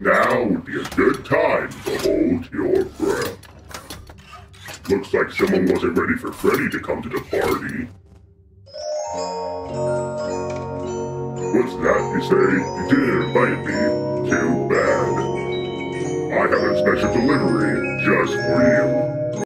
Now would be a good time to hold your breath. Looks like someone wasn't ready for Freddy to come to the party. What's that you say? You didn't invite me. Too bad. I have a special delivery just for you.